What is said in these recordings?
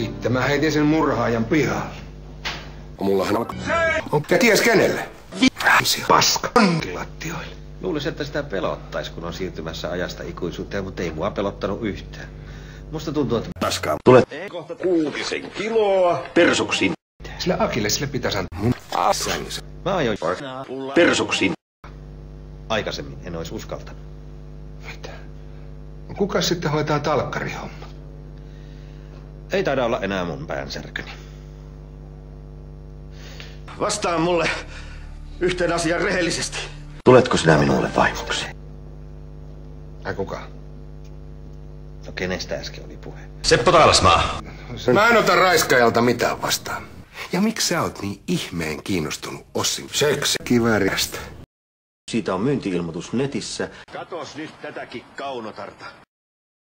Sitten mä heitin sen murhaajan pihalle. Mullahan on... Ja ties kenelle? Paska. Vankilattioille. Luulisin, että sitä pelottais, kun on siirtymässä ajasta ikuisuuteen, mutta ei mua pelottanut yhtään. Musta tuntuu, että Paskaa. Tulet kohta kuutisen kiloa persuksin. Sille Akille sille pitäisi antaa mun Assanissa. mä ajoin Persuksin. aikaisemmin, en olisi uskaltanut. Mitä? Kuka sitten hoitaa talkkarihomma? Ei taida olla enää mun päänsärköni. Vastaa mulle yhteen asiaan rehellisesti. Tuletko sinä minulle vaimoksi? Ai kuka? No kenestä äsken oli puhe? Seppo Taalasmaa. Mä en ota raiskaajalta mitään vastaan. Ja miksi sä oot niin ihmeen kiinnostunut Ossin seksi kivääriästä? Siitä on myyntiilmoitus netissä. Katos nyt tätäkin kaunotarta.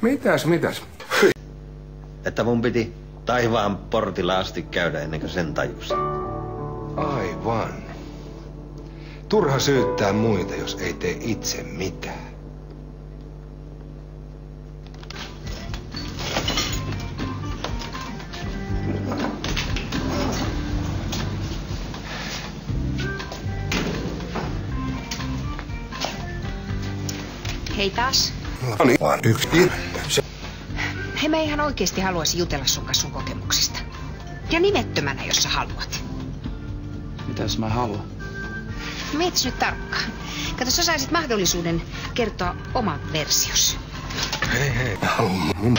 Mitäs, mitäs? Että mun piti taivaan portilla asti käydä ennen kuin sen tajusin. Aivan. Turha syyttää muita, jos ei tee itse mitään. Hei taas. No niin, vaan yksi. Se He mä ihan oikeasti haluaisi jutella sun kanssa sun kokemuksista. Ja nimettömänä, jos sä haluat. Mitä jos mä haluan? Mietis nyt tarkkaan. Kato, sä saisit mahdollisuuden kertoa oman versiosi. Hei, hei. Mun...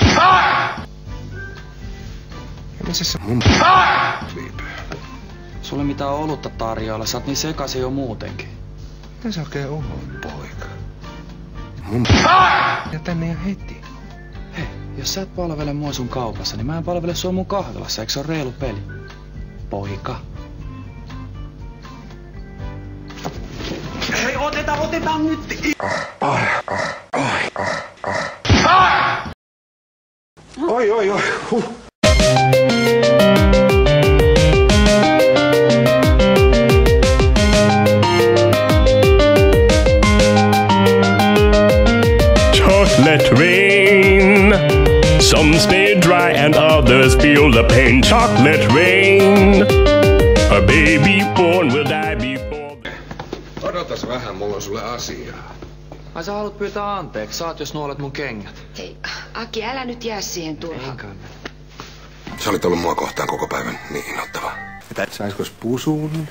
Ja missä se mun... Sulle mitään olutta tarjoilla, sä oot niin sekaisin jo muutenkin. Miten sä oikein oot, poika? Mun... Ja tänne ja heti. Jos sä et palvele mua sun kaupassa, niin mä en palvele sua mun kahvilassa, eikö se ole reilu peli? Poika. Hei, otetaan, otetaan nyt! Oi, oi, oi. Huh. Chocolate rain. Some stay dry and others feel the pain. Chocolate rain. A baby born will die before. Odotas vähän, mulla on sulle asiaa. Ai sä haluat pyytää anteeksi, saat jos nuolet mun kengät. Hei, Aki, älä nyt jää siihen turhaan. Enkä Sä olit ollut mua kohtaan koko päivän niin innoittava. Saisikos pusuun?